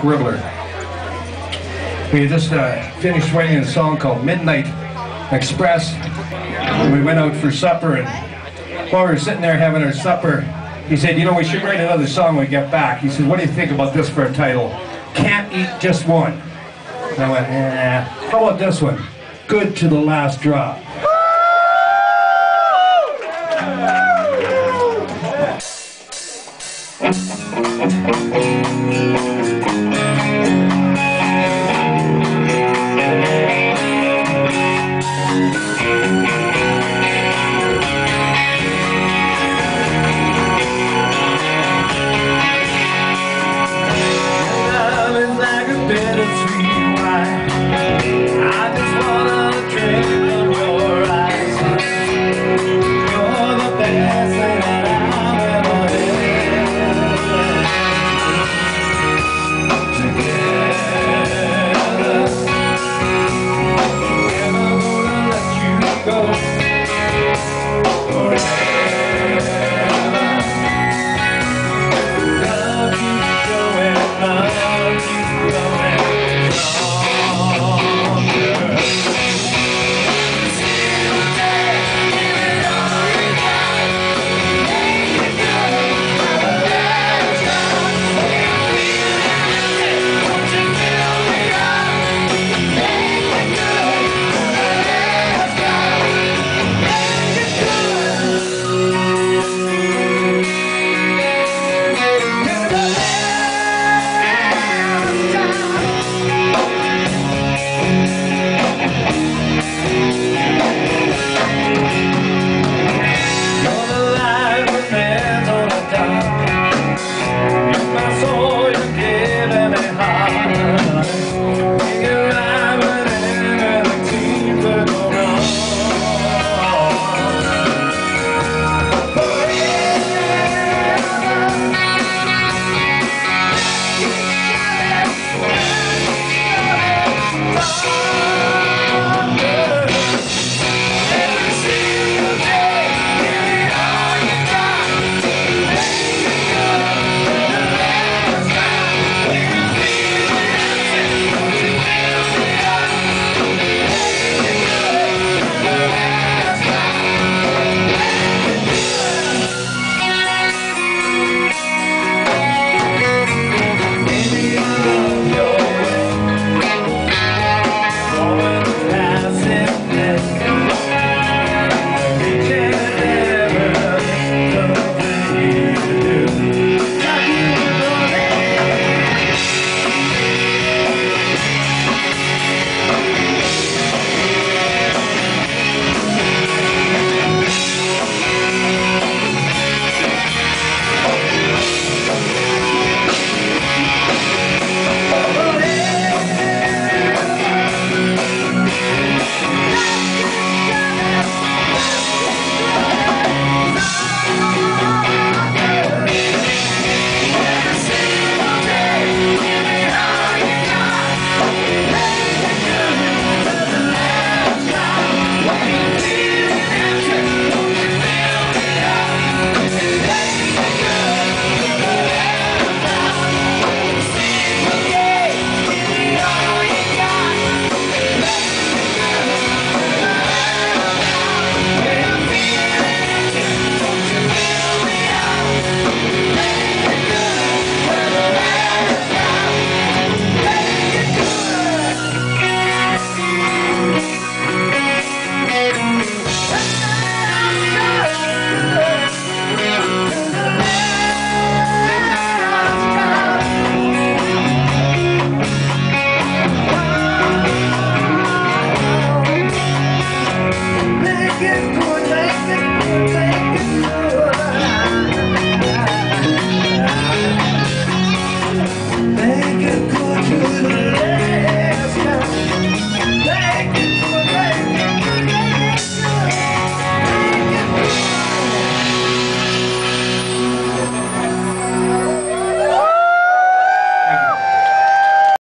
Ribbler. We just uh, finished writing a song called Midnight Express. we went out for supper, and while we were sitting there having our supper, he said, you know, we should write another song when we get back. He said, what do you think about this for a title? Can't Eat Just One. And I went, eh. How about this one? Good to the Last Drop.